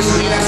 puedes